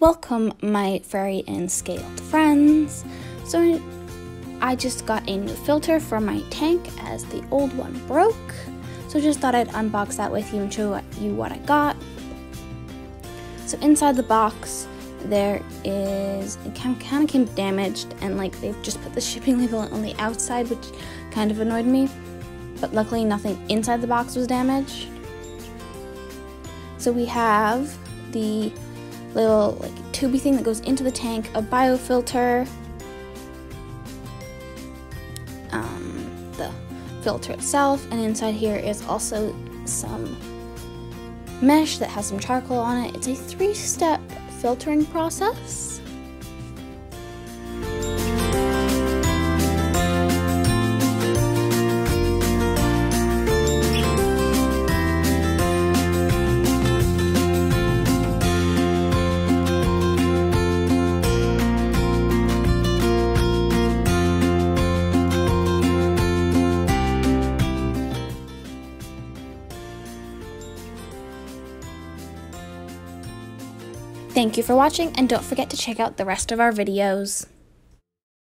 Welcome my fairy and scaled friends. So I just got a new filter for my tank as the old one broke. So just thought I'd unbox that with you and show you what I got. So inside the box there is, it kind of came damaged and like they've just put the shipping label on the outside which kind of annoyed me. But luckily nothing inside the box was damaged. So we have the little like tubey thing that goes into the tank, a biofilter, um, the filter itself, and inside here is also some mesh that has some charcoal on it. It's a three-step filtering process. Thank you for watching and don't forget to check out the rest of our videos.